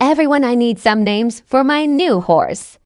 everyone I need some names for my new horse.